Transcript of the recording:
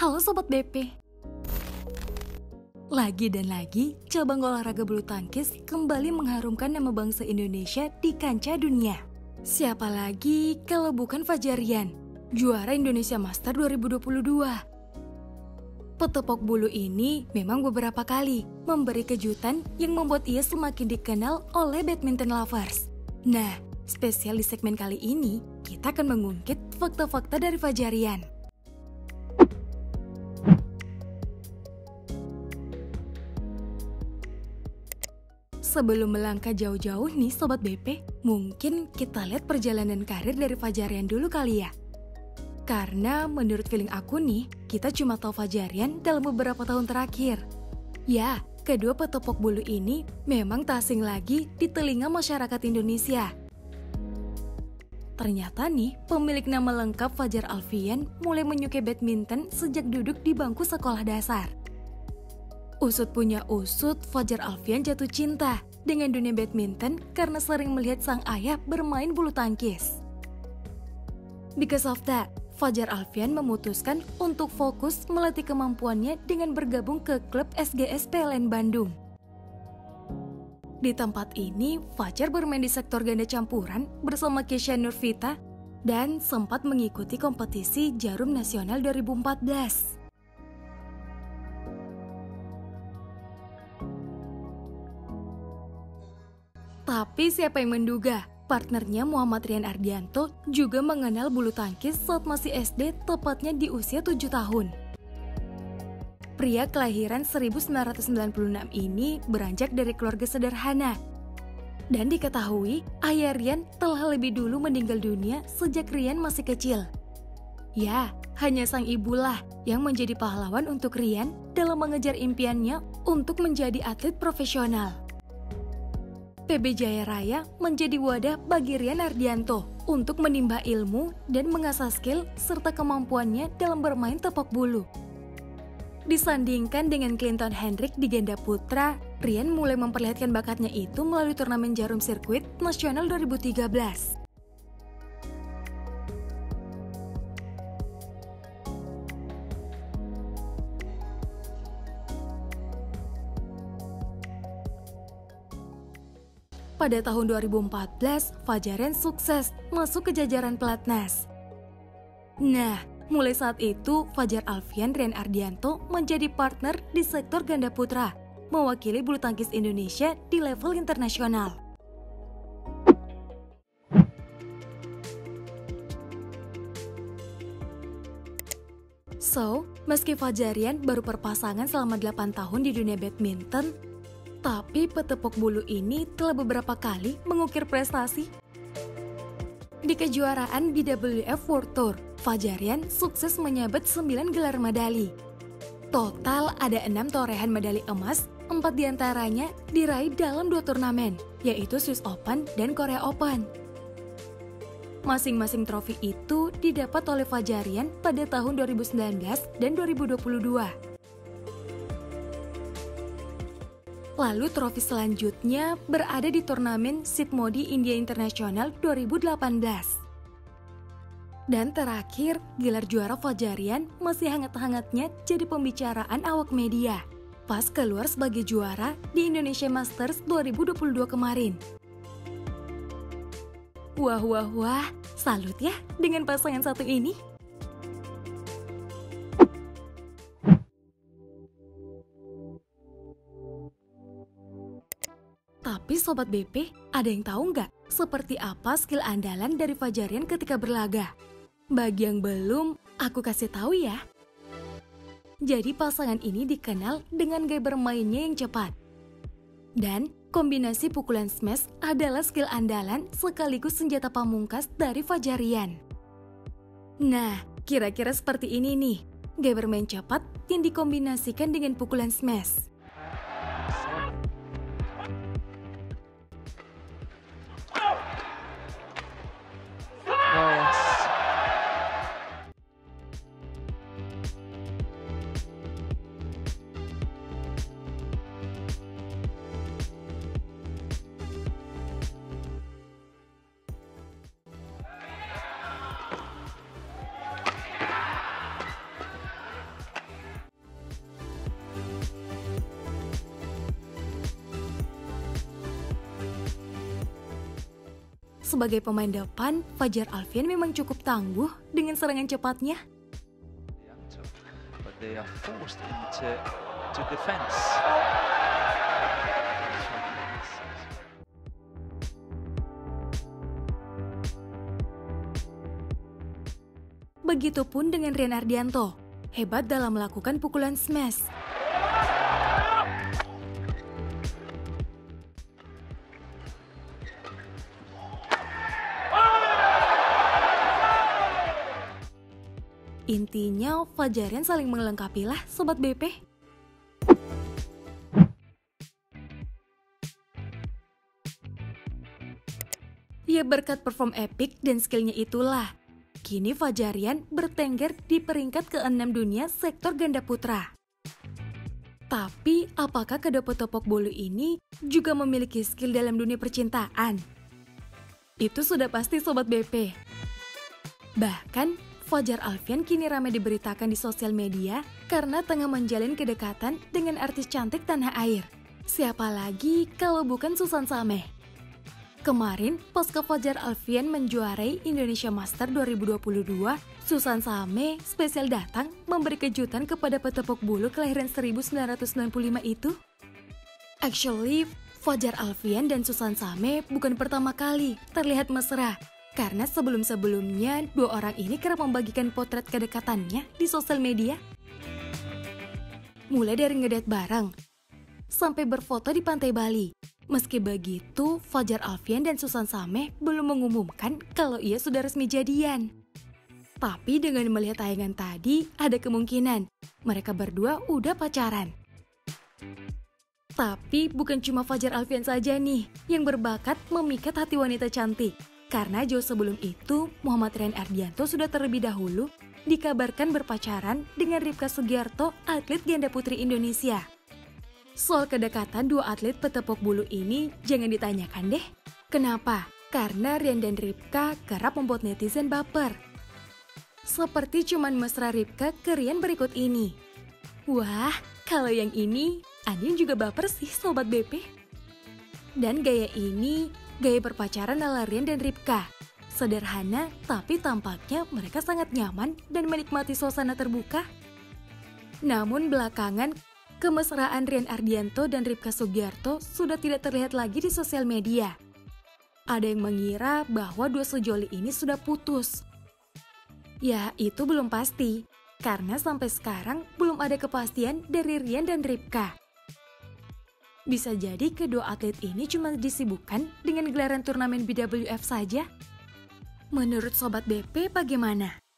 Halo Sobat BP. Lagi dan lagi, cabang olahraga bulu tangkis kembali mengharumkan nama bangsa Indonesia di kancah dunia. Siapa lagi kalau bukan Fajarian, juara Indonesia Master 2022. Petepok bulu ini memang beberapa kali memberi kejutan yang membuat ia semakin dikenal oleh badminton lovers. Nah, spesial di segmen kali ini, kita akan mengungkit fakta-fakta dari Fajarian. Sebelum melangkah jauh-jauh nih Sobat BP, mungkin kita lihat perjalanan karir dari Fajarian dulu kali ya. Karena menurut feeling aku nih, kita cuma tahu Fajarian dalam beberapa tahun terakhir. Ya, kedua petepok bulu ini memang tak asing lagi di telinga masyarakat Indonesia. Ternyata nih, pemilik nama lengkap Fajar Alfian mulai menyukai badminton sejak duduk di bangku sekolah dasar. Usut punya usut, Fajar Alfian jatuh cinta dengan dunia badminton karena sering melihat sang ayah bermain bulu tangkis. Because of that, Fajar Alfian memutuskan untuk fokus melatih kemampuannya dengan bergabung ke klub SGS PLN Bandung. Di tempat ini, Fajar bermain di sektor ganda campuran bersama Kesha Nurvita dan sempat mengikuti kompetisi Jarum Nasional 2014. Tapi siapa yang menduga, partnernya Muhammad Rian Ardianto juga mengenal bulu tangkis saat masih SD tepatnya di usia 7 tahun. Pria kelahiran 1996 ini beranjak dari keluarga sederhana. Dan diketahui, ayah Rian telah lebih dulu meninggal dunia sejak Rian masih kecil. Ya, hanya sang ibulah yang menjadi pahlawan untuk Rian dalam mengejar impiannya untuk menjadi atlet profesional. PB Jaya Raya menjadi wadah bagi Rian Ardianto untuk menimba ilmu dan mengasah skill serta kemampuannya dalam bermain tepok bulu. Disandingkan dengan Clinton Hendrick di ganda putra, Rian mulai memperlihatkan bakatnya itu melalui turnamen Jarum Sirkuit Nasional 2013. Pada tahun 2014, Fajarian sukses masuk ke jajaran pelatnas. Nah, mulai saat itu Fajar Alfian Rian Ardianto menjadi partner di sektor ganda putra, mewakili bulu tangkis Indonesia di level internasional. So, meski Fajarian baru berpasangan selama 8 tahun di dunia badminton, tapi petepok bulu ini telah beberapa kali mengukir prestasi. Di kejuaraan BWF World Tour, Fajarian sukses menyabet 9 gelar medali. Total ada 6 torehan medali emas, 4 di antaranya diraih dalam dua turnamen, yaitu Swiss Open dan Korea Open. Masing-masing trofi itu didapat oleh Fajarian pada tahun 2019 dan 2022. Lalu trofi selanjutnya berada di turnamen Sid Modi India International 2018. Dan terakhir, gelar juara Fajarian masih hangat-hangatnya jadi pembicaraan awak media. Pas keluar sebagai juara di Indonesia Masters 2022 kemarin. Wah wah wah, salut ya dengan pasangan satu ini. Tapi Sobat BP, ada yang tahu nggak seperti apa skill andalan dari Fajarian ketika berlaga? Bagi yang belum, aku kasih tahu ya. Jadi pasangan ini dikenal dengan gaya bermainnya yang cepat. Dan kombinasi pukulan smash adalah skill andalan sekaligus senjata pamungkas dari Fajarian. Nah, kira-kira seperti ini nih, gaya bermain cepat yang dikombinasikan dengan pukulan smash. Sebagai pemain depan, Fajar Alfian memang cukup tangguh dengan serangan cepatnya. Begitupun dengan Rian Ardianto, hebat dalam melakukan pukulan smash. Intinya, Fajarian saling melengkapi lah Sobat BP. Ya berkat perform epic dan skillnya itulah, kini Fajarian bertengger di peringkat ke-6 dunia sektor ganda putra. Tapi, apakah kedua topok bolu ini juga memiliki skill dalam dunia percintaan? Itu sudah pasti Sobat BP. Bahkan, Fajar Alfian kini ramai diberitakan di sosial media karena tengah menjalin kedekatan dengan artis cantik tanah air. Siapa lagi kalau bukan Susan Sameh? Kemarin, pasca Fajar Alfian menjuarai Indonesia Master 2022, Susan Same spesial datang memberi kejutan kepada petepuk bulu kelahiran 1995 itu. Actually, Fajar Alfian dan Susan Same bukan pertama kali terlihat mesra karena sebelum-sebelumnya, dua orang ini kerap membagikan potret kedekatannya di sosial media. Mulai dari ngedet bareng, sampai berfoto di pantai Bali. Meski begitu, Fajar Alfian dan Susan Sameh belum mengumumkan kalau ia sudah resmi jadian. Tapi dengan melihat tayangan tadi, ada kemungkinan mereka berdua udah pacaran. Tapi bukan cuma Fajar Alfian saja nih yang berbakat memikat hati wanita cantik. Karena jauh sebelum itu, Muhammad Rian Ardianto sudah terlebih dahulu dikabarkan berpacaran dengan Ripka Sugiarto, atlet ganda putri Indonesia. Soal kedekatan dua atlet petepuk bulu ini jangan ditanyakan deh. Kenapa? Karena Rian dan Ripka kerap membuat netizen baper. Seperti cuman mesra Ripka ke Rian berikut ini. Wah, kalau yang ini, Andin juga baper sih Sobat BP. Dan gaya ini Gaya berpacaran ala Rian dan Ripka. Sederhana, tapi tampaknya mereka sangat nyaman dan menikmati suasana terbuka. Namun belakangan, kemesraan Rian Ardianto dan Ripka Sugiarto sudah tidak terlihat lagi di sosial media. Ada yang mengira bahwa dua sejoli ini sudah putus. Ya, itu belum pasti, karena sampai sekarang belum ada kepastian dari Rian dan Ripka. Bisa jadi kedua atlet ini cuma disibukkan dengan gelaran turnamen BWF saja. Menurut Sobat BP bagaimana?